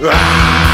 Ah!